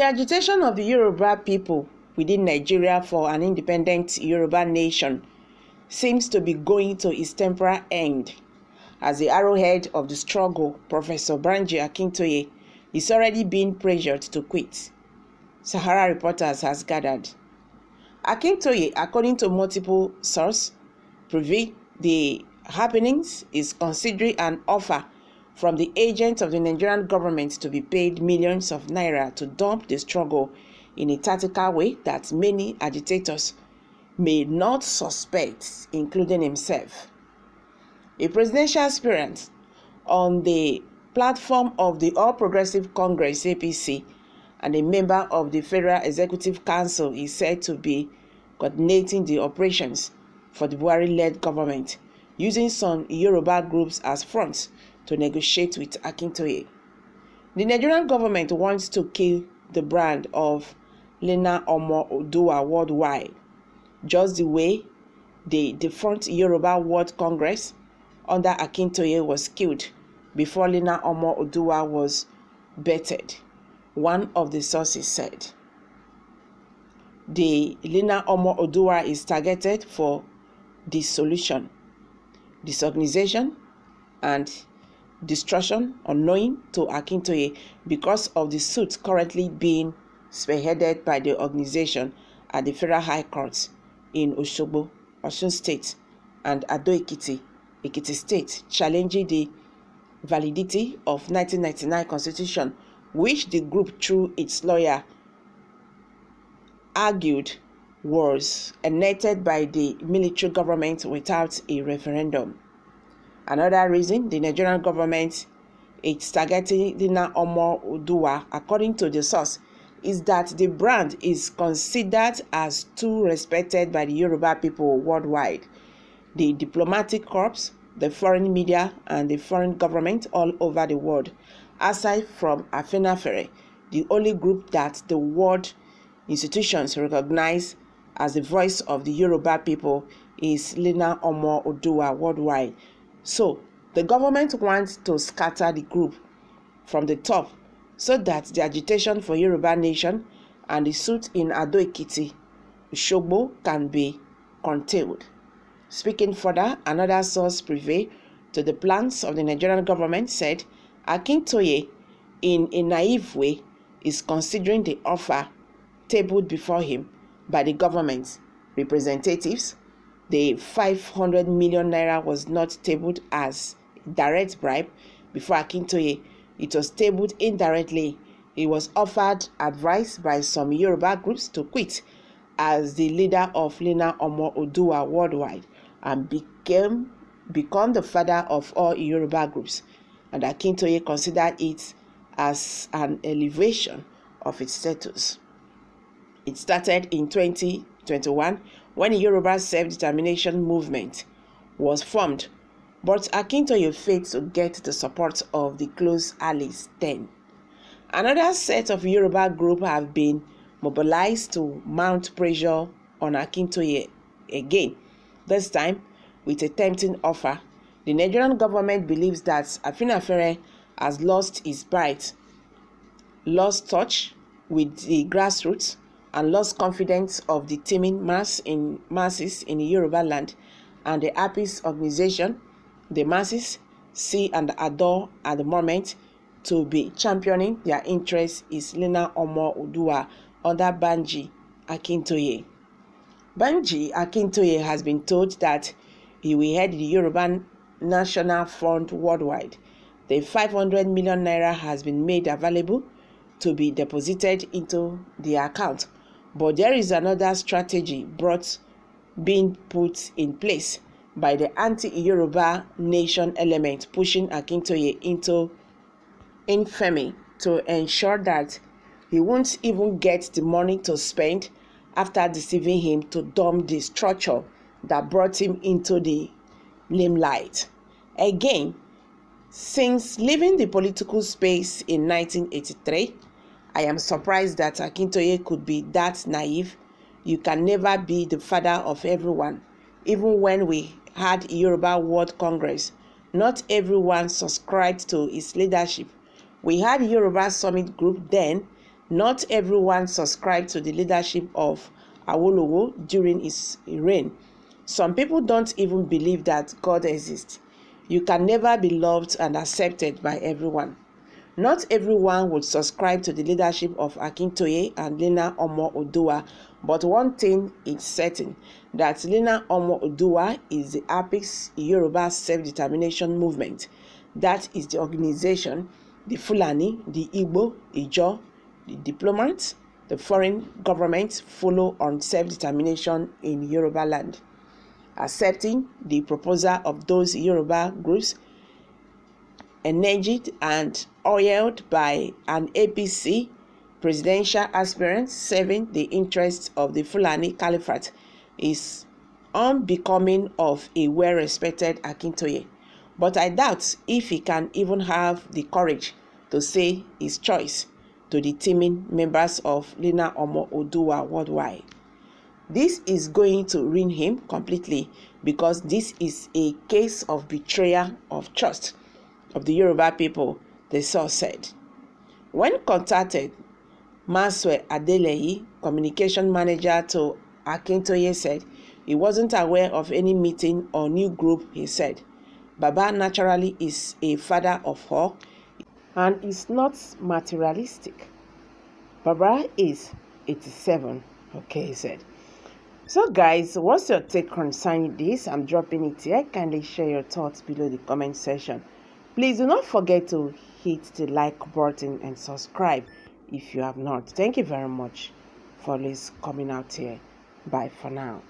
The agitation of the Yoruba people within Nigeria for an independent Yoruba nation seems to be going to its temporal end as the arrowhead of the struggle, Professor Banji Akintoye, is already being pressured to quit. Sahara Reporters has gathered. Akintoye, according to multiple sources, preview the happenings is considering an offer from the agents of the Nigerian government to be paid millions of naira to dump the struggle in a tactical way that many agitators may not suspect, including himself. A presidential aspirant on the platform of the All Progressive Congress APC and a member of the Federal Executive Council is said to be coordinating the operations for the Buhari-led government, using some Yoruba groups as fronts to negotiate with Akintoye. The Nigerian government wants to kill the brand of Ilana Omo Oodua worldwide, just the way the defunct Yoruba World Congress under Akintoye was killed before Ilana Omo Oodua was bettered, one of the sources said. The Ilana Omo Oodua is targeted for dissolution, disorganization, and destruction unknowing to Akintoye because of the suit currently being spearheaded by the organization at the Federal High Court in Osun State, and Ado Ekiti, Ekiti State, challenging the validity of 1999 Constitution, which the group, through its lawyer, argued was enacted by the military government without a referendum. Another reason the Nigerian government is targeting Lina Omo Udua, according to the source, is that the brand is considered as too respected by the Yoruba people worldwide. The diplomatic corps, the foreign media, and the foreign government all over the world, aside from Afenafere, the only group that the world institutions recognize as the voice of the Yoruba people is Lina Omo Odua worldwide. So, the government wants to scatter the group from the top so that the agitation for Yoruba nation and the suit in Ado Ekiti, can be contained. Speaking further, another source privy to the plans of the Nigerian government said Akintoye, in a naive way, is considering the offer tabled before him by the government's representatives. The 500 million naira was not tabled as direct bribe before Akintoye. It was tabled indirectly. He was offered advice by some Yoruba groups to quit as the leader of Ilana Omo Oodua worldwide and became become the father of all Yoruba groups. And Akintoye considered it as an elevation of its status. It started in 2021 when the Yoruba self-determination movement was formed, but Akintoye failed to get the support of the close allies then. Another set of Yoruba group have been mobilized to mount pressure on Akintoye again, this time with a tempting offer. The Nigerian government believes that Afinafere has lost his bite, lost touch with the grassroots, and lost confidence of the teeming mass in masses in Yoruba land and the APIS organization, the masses see and adore at the moment to be championing their interests is Ilana Omo Oodua under Banji Akintoye. Banji Akintoye has been told that he will head the Yoruba National Front worldwide. The 500 million naira has been made available to be deposited into the account but there is another strategy brought being put in place by the anti-Yoruba nation element pushing Akintoye into infamy to ensure that he won't even get the money to spend after deceiving him to dump the structure that brought him into the limelight. Again, since leaving the political space in 1983, I am surprised that Akintoye could be that naive. You can never be the father of everyone. Even when we had Yoruba World Congress, not everyone subscribed to his leadership. We had Yoruba Summit Group then Not everyone subscribed to the leadership of Awolowo during his reign. Some people don't even believe that God exists. You can never be loved and accepted by everyone. Not everyone would subscribe to the leadership of Akintoye and Lina Omo Odua, but one thing is certain that Lina Omo Odua is the apex Yoruba self-determination movement. That is the organization the Fulani, the Igbo, Ijo, the diplomats, the foreign governments follow on self-determination in Yoruba land. Accepting the proposal of those Yoruba groups energized and oiled by an APC presidential aspirant serving the interests of the Fulani Caliphate is unbecoming of a well-respected Akintoye. But I doubt if he can even have the courage to say his choice to the teaming members of Lina Omo Odua worldwide. This is going to ruin him completely because this is a case of betrayal of trust of the Yoruba people, the source said. When contacted, Maxwell Adeleye, communication manager to Akintoye, said he wasn't aware of any meeting or new group, he said. Baba naturally is a father of all and is not materialistic. Baba is 87, okay, he said. So, guys, what's your take concerning this? I'm dropping it here. Kindly share your thoughts below the comment section. Please do not forget to hit the like button and subscribe if you have not. Thank you very much for always coming out here. Bye for now.